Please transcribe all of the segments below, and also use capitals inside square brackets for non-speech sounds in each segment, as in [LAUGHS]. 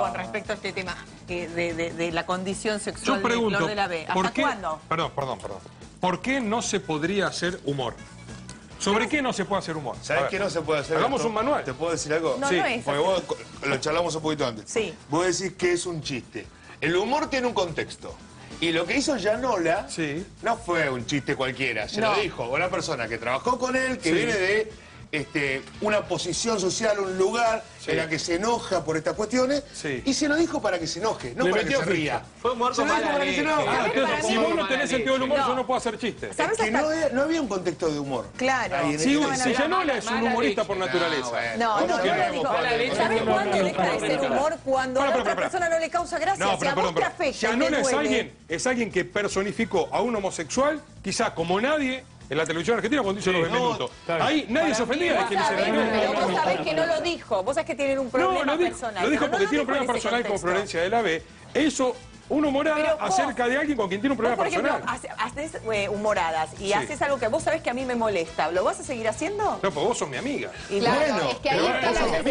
Con respecto a este tema eh, de, de- de la condición sexual Yo pregunto, de Flor de la B. ¿Hasta ¿por qué, cuándo? Perdón, perdón, perdón. ¿Por qué no se podría hacer humor? ¿Sobre qué no se puede hacer humor? ¿Sabes qué no se puede hacer? Hagamos un manual. ¿Te puedo decir algo? No, Sí, no es Porque vos lo charlamos un poquito antes. Sí. Vos decís que es un chiste. El humor tiene un contexto. Y lo que hizo Yanola Sí. no fue un chiste cualquiera, se No. lo dijo una persona que trabajó con él, que Sí. viene de este, una posición social, un lugar Sí. en la que se enoja por estas cuestiones, Sí. y se lo dijo para que se enoje, no Le para que metió se ría. Fue humor Se con lo dijo mala para que se leche. enoje. Ah, para si vos no tenés sentido del humor, yo no puedo hacer chistes. ¿Sabes Es que hasta- no, había- no había un contexto de humor. Claro. Ahí en Si, el- si Yanola es un humorista leche. por naturaleza. No, no, no ver, lo vamos digo. a ver. ¿Sabes no, cuándo deja de ser humor? Cuando a otra persona no le causa gracia. No, si a vos te afecta, Yanola es alguien, es alguien que personificó a un homosexual, quizás como nadie, en la televisión argentina cuando hizo los no, Benvenuto. Ahí nadie se ofendía de que él sabés, pero vos sabés que no lo dijo. Vos sabés que tienen un No, problema lo dijo, personal. lo dijo porque no tiene un problema personal con. Florencia de la B. Eso, una humorada vos- acerca de alguien con quien tiene un Vos, problema por ejemplo, personal. hace- haces eh, humoradas y Sí. haces algo que vos sabés que a mí me molesta. ¿Lo vas a seguir haciendo? No, pues vos sos mi amiga. Y Claro, Bueno, es que ahí está la está.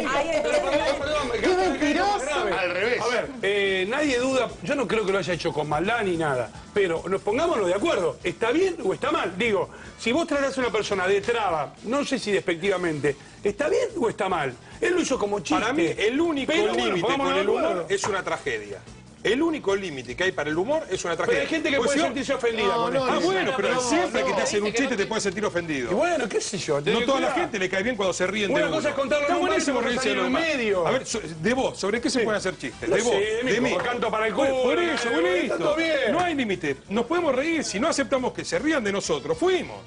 ¡Qué mentiroso! Al revés. A ver, eh, nadie duda, yo no creo que lo haya hecho con maldad ni nada, pero nos pongámonos de acuerdo, ¿está bien o está mal? Digo, si vos tratás a una persona de traba, no sé si despectivamente, ¿está bien o está mal? Él lo hizo como chiste. Para mí, el único bueno, límite con el humor es una tragedia. El único límite que hay para el humor es una tragedia. Pero hay gente que Pues puede sentirse ofendida No, con no, esto. Ah, no, bueno, pero no, siempre que te hacen un chiste no te te- puedes sentir ofendido. Y bueno, qué sé yo. No toda la gente le cae bien cuando se ríen Una de uno. cosa es contarlo Está en un reírse de medio. A ver, de vos, ¿sobre qué se pueden hacer chistes? No De vos, sé, de mí. Canto para el Por- culo, Por eso, listo. todo bien. No hay límite. Nos podemos reír. Si no aceptamos que se rían de nosotros, fuimos.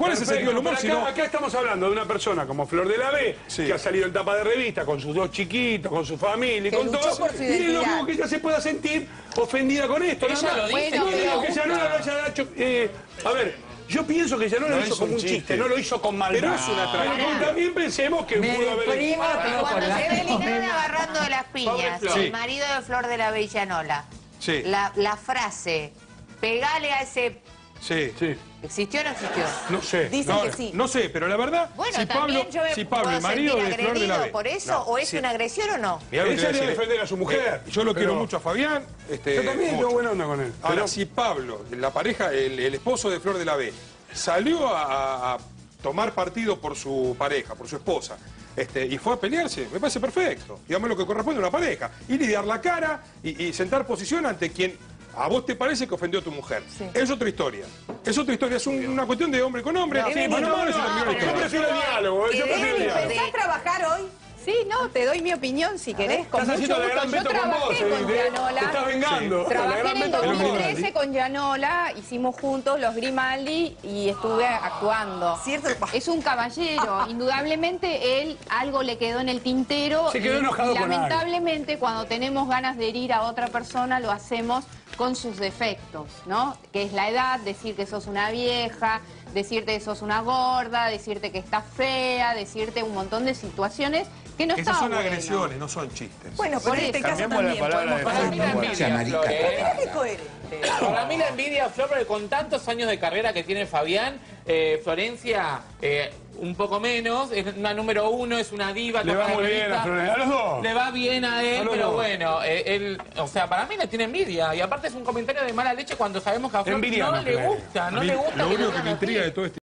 ¿Cuál es el sentido del humor Perfecto, si pero no? acá, acá estamos hablando de una persona como Flor de la B, Sí. que ha salido en tapa de revista con sus dos chiquitos, con su familia y Que con todo. es identidad. lógico que ella se pueda sentir ofendida con esto. Ella nada más. lo dice, no que le digo que gusta. ya no lo haya hecho. eh, a ver, yo pienso que ya no lo No hizo es como un chiste. chiste. no lo hizo con maldad. Pero es una. Pero también pensemos que Me pudo haber. deprimo, pero Cuando con se la- ve [LAUGHS] Linares agarrando de las piñas, el marido de Flor de la Bellanola, Sí, la, la frase, pegale a ese... sí. Sí, ¿Existió o no existió? no sé. Dicen No, que sí. no sé, pero la verdad, Bueno, si Pablo, también yo me si Pablo, puedo el marido sentir de Flor de la agredido B. por eso, No, o es sí. una agresión o no. Mirá lo que Ella debe defender a su mujer, Eh, yo lo quiero mucho a Fabián. Este, Yo también tengo buena onda con él. Ahora, pero- si Pablo, la pareja, el, el esposo de Flor de la B, salió a, a- a tomar partido por su pareja, por su esposa, este, y fue a pelearse, me parece perfecto. Digamos lo que corresponde a una pareja. Y lidiar la cara y, y sentar posición ante quien a vos te parece que ofendió a tu mujer. Es otra historia. Es otra historia, es un- una cuestión de hombre con hombre. No, Sí, Yo prefiero el diálogo, eh, yo Que prefiero el debe diálogo. de- ¿Pensás trabajar hoy? Sí, no, te doy mi opinión si querés, con Estás mucho gusto. gran Yo Beto con vos, trabajé con te- Gianola. estás vengando. Trabajé en el Beto con vos. 2013 con Gianola, hicimos juntos los Grimaldi y estuve actuando. Cierto. Es un caballero, indudablemente él algo le quedó en el tintero. Se quedó y enojado con Lamentablemente cuando tenemos ganas de herir a otra persona lo hacemos con sus defectos, ¿no? Que es la edad, decir que sos una vieja, decirte que sos una gorda, decirte que estás fea, decirte un montón de situaciones que no Esas son bueno. agresiones, no son chistes. Bueno, pero Por en este eso. caso Cambiamos la también palabra podemos Para mí la envidia, Flor, ¿eh? Para mí la envidia, Flor, porque con tantos años de carrera que tiene Fabián, eh, Florencia, eh, un poco menos, es una número uno, es una diva. Le va muy bien a Florencia, a los dos. Le va bien a él, pero dos. bueno, eh, él, o sea, para mí le tiene envidia. Y aparte es un comentario de mala leche cuando sabemos que a Flor Envidia no no le gusta, no le gusta. lo que único que me intriga de todo este